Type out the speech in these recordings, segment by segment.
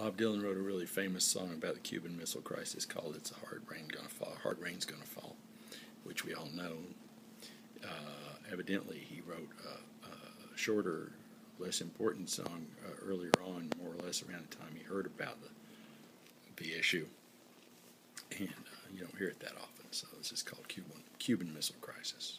Bob Dylan wrote a really famous song about the Cuban Missile Crisis called "It's a Hard Rain Gonna Fall." Hard rain's gonna fall, which we all know. Uh, evidently, he wrote a, a, shorter, less important song uh, earlier on, more or less around the time he heard about the the issue, and uh, you don't hear it that often. So this is called Cuban Cuban Missile Crisis.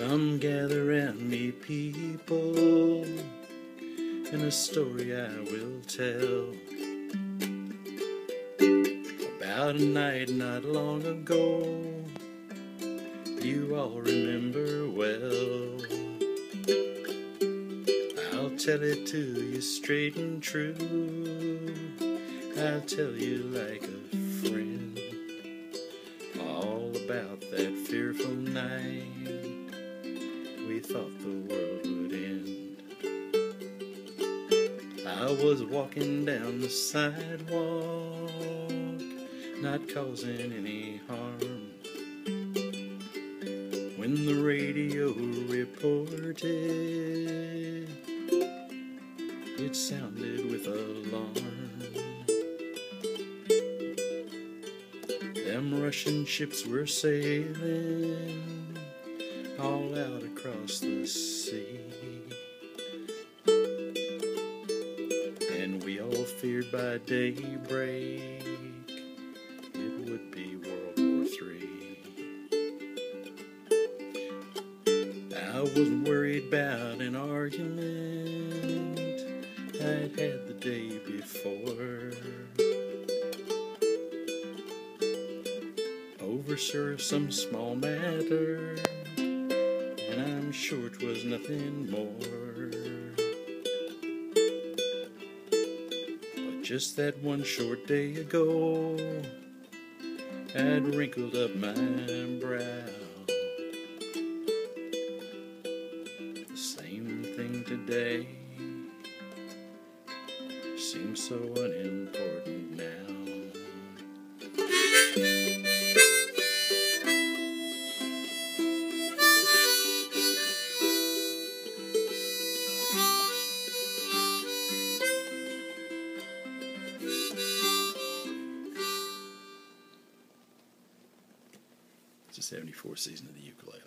Come gather round me, people, and a story I will tell about a night not long ago. You all remember well. I'll tell it to you straight and true. I'll tell you like a friend all about that fearful night we thought the world would end. I was walking down the sidewalk, not causing any harm. When the radio reported, it sounded with alarm. Them Russian ships were sailing all out across the sea. And we all feared by daybreak it would be World War Three. I was worried about an argument I'd had the day before. Over sure some small matter I'm sure it was nothing more. But just that one short day ago, I'd wrinkled up my brow. The same thing today seems so unimportant now. It's a 74 season of the ukulele.